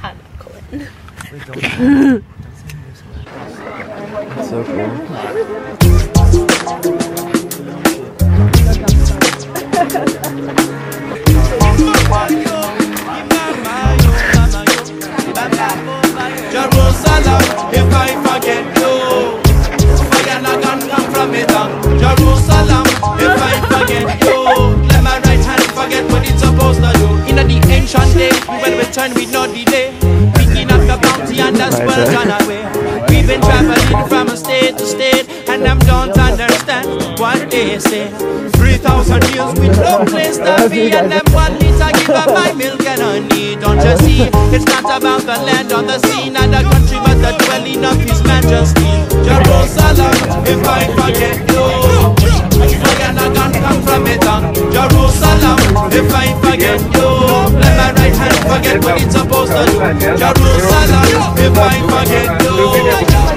Hannah Cohen. so cool. Return with no delay. Picking up the bounty and the spoil gone away. We've been traveling from state to state, and them don't understand what they say. Three thousand years with no place to be, and them one liter give up my milk and honey. Don't you see? It's not about the land or the sea, not the country, but the dwelling of His Majesty. Jerusalem, if I forget you, forget what it's supposed to do. Jerusalem, if I forget you,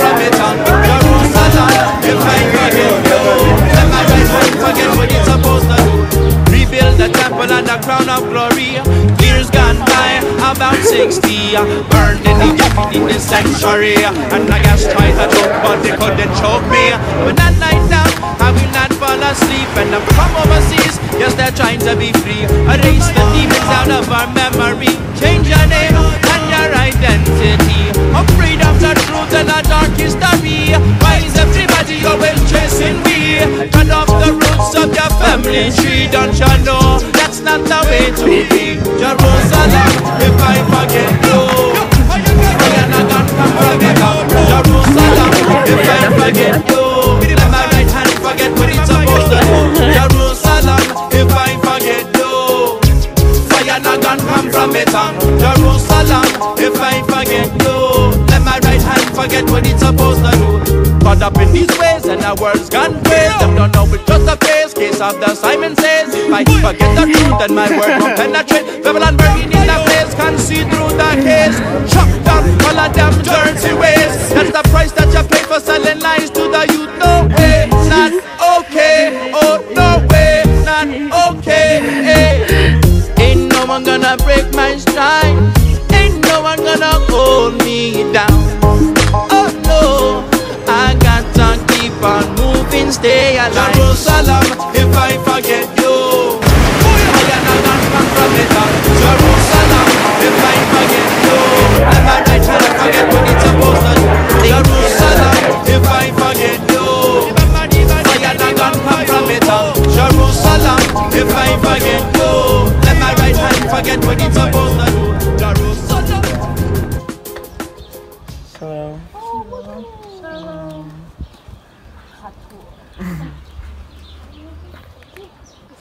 from it. Jerusalem, if I forget you, let my forget what it's supposed to do. Rebuild the temple and the crown of glory. Years gone by, about 60. Burned in the in the sanctuary. And I guess tried to choke, but they couldn't choke me. When that night down, I will not fall asleep. And I'm from overseas, yes, they're trying to be free. Erase the of our memory. Change your name and your identity. Of freedom, the truth, and a dark history. Why is everybody always chasing me? Cut off the roots of your family tree. Don't you know that's not the way to be? Jerusalem, if I forget you, fire not gonna come from it. Jerusalem, if I forget you, let my right hand forget what it's supposed to do. Caught up in these ways and our world's gone crazy. Them don't know it's just a phase. Case of the Simon says, if I forget the truth, then my word won't penetrate. Babylon working in the place, can't see through the haze. Chopped up all of them dirty ways. That's the price that you pay for selling lies break my stride. Hello. Hello.